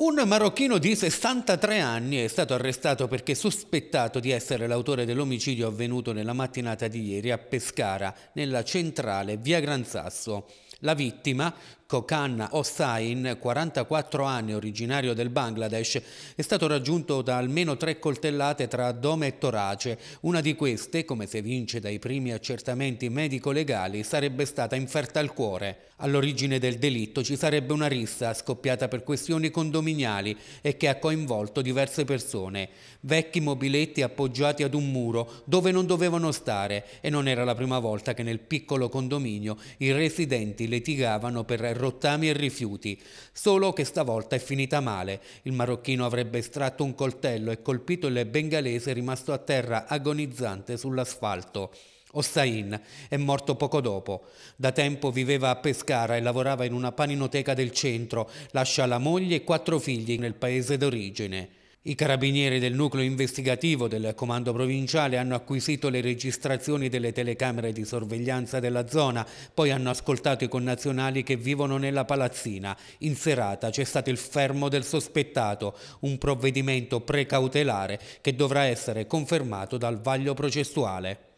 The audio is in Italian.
Un marocchino di 63 anni è stato arrestato perché sospettato di essere l'autore dell'omicidio avvenuto nella mattinata di ieri a Pescara, nella centrale via Gran Sasso. La vittima, Kokan Hossain, 44 anni, originario del Bangladesh, è stato raggiunto da almeno tre coltellate tra addome e torace. Una di queste, come si evince dai primi accertamenti medico-legali, sarebbe stata inferta al cuore. All'origine del delitto ci sarebbe una rissa scoppiata per questioni condominiali e che ha coinvolto diverse persone. Vecchi mobiletti appoggiati ad un muro dove non dovevano stare e non era la prima volta che nel piccolo condominio i residenti litigavano per rottami e rifiuti, solo che stavolta è finita male. Il marocchino avrebbe estratto un coltello e colpito il bengalese rimasto a terra agonizzante sull'asfalto. Ossain è morto poco dopo. Da tempo viveva a Pescara e lavorava in una paninoteca del centro. Lascia la moglie e quattro figli nel paese d'origine. I carabinieri del nucleo investigativo del comando provinciale hanno acquisito le registrazioni delle telecamere di sorveglianza della zona, poi hanno ascoltato i connazionali che vivono nella palazzina. In serata c'è stato il fermo del sospettato, un provvedimento precautelare che dovrà essere confermato dal vaglio processuale.